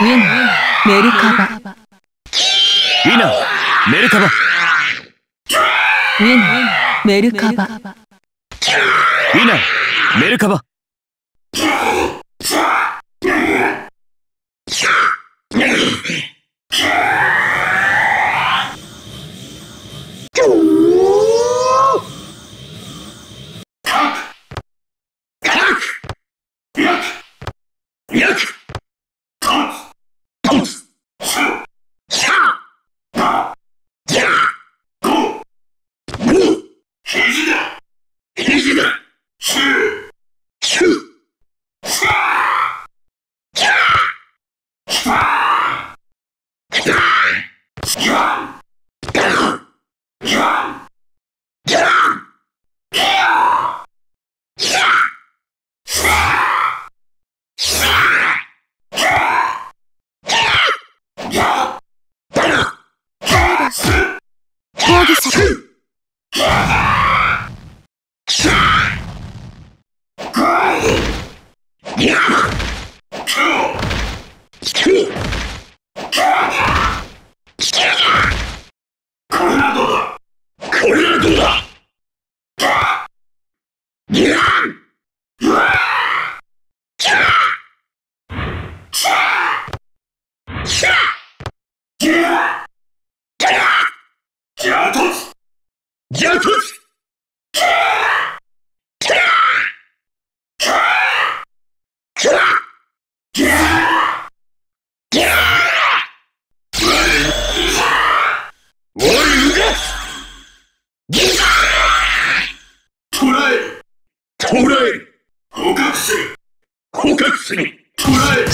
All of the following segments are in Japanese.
ウィンメルカバ。ウィナーメルカバ。ウィンメルカバ。ウィナーメルカバ防御され捕獲せ捕獲せ捕らえ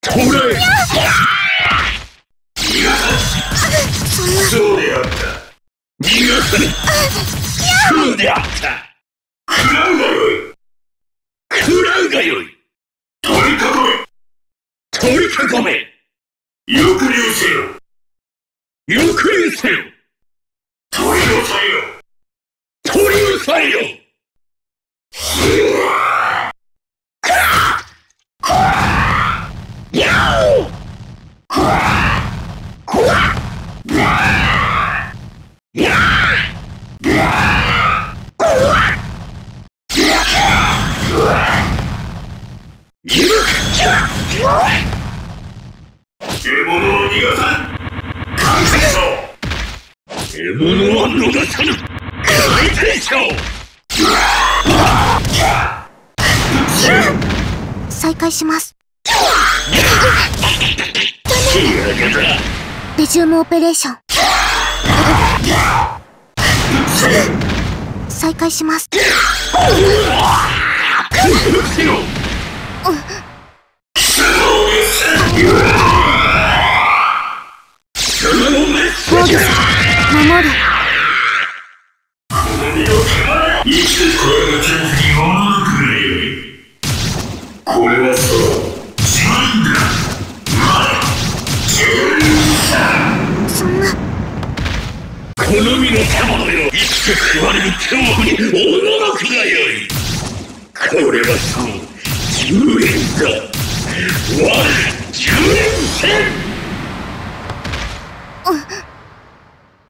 捕らえ逃がさそうであった逃がさそうであった食らうがよい食らうがよい取り囲め取り囲めよく流せよ抑留せよ取り押さえよ取り押さえよ再開します。レジウムオペレーション。再開します。防御す。る守る。これはそう。この身の獣よ。生きて食われる恐怖に驚くがよいこれはそう。10円だ。我10円